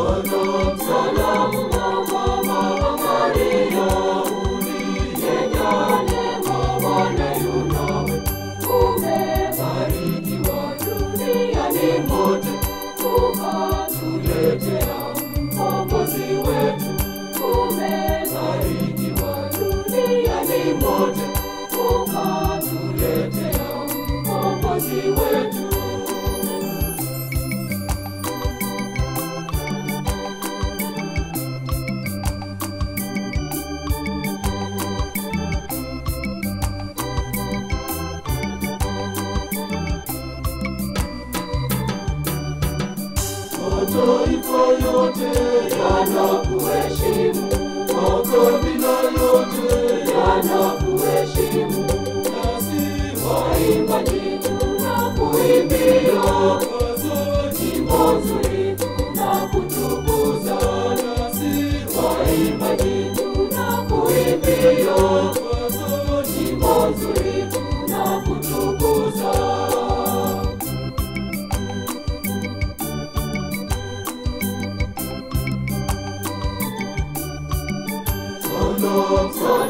follow. mataifa yote yanakuheshimu, makabila yote yanakuheshimu, nasi waimbaji tunakuimbia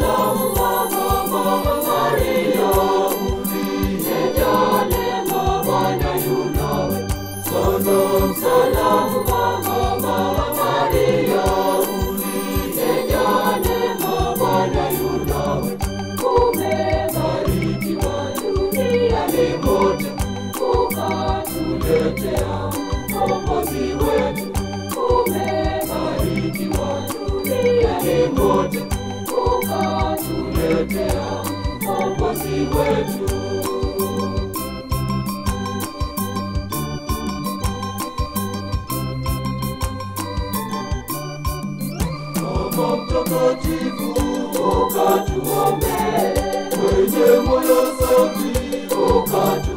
No, no, no, no. Baba mtakatifu ukatuombee, kwenye moyo safi ukatu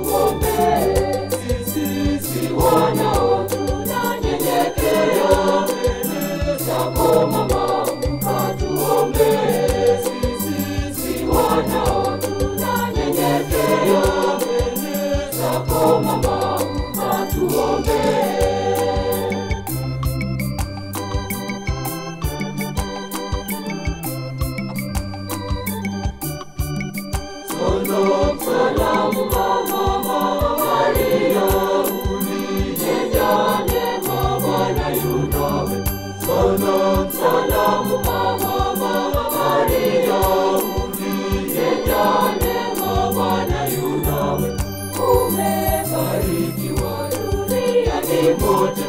wote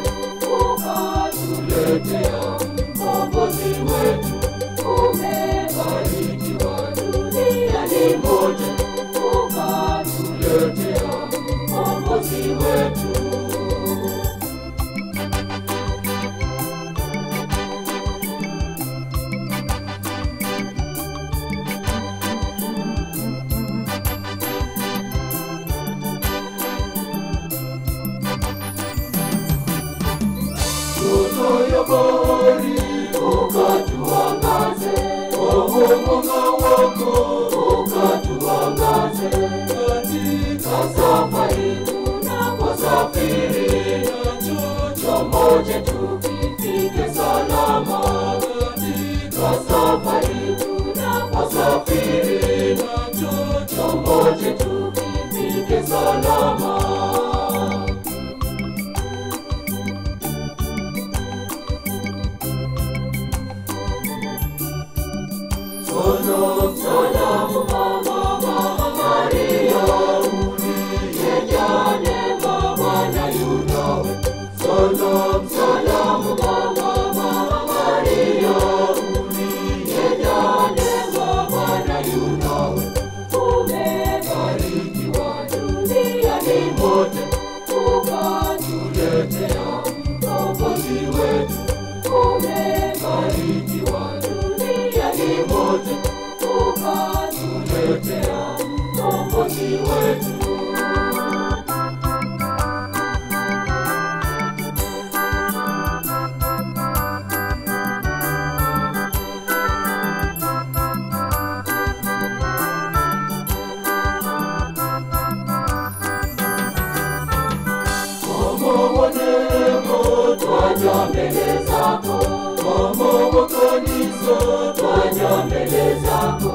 ukatuletea mkombozi wetu umebarikiwa duniani mote ukatuletea mkombozi wetu Oh, oh, oh, oh, oh, oh. Oh no. zako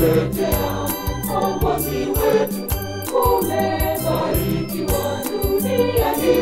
kutuletea ongozi wetu umebariki wa duniani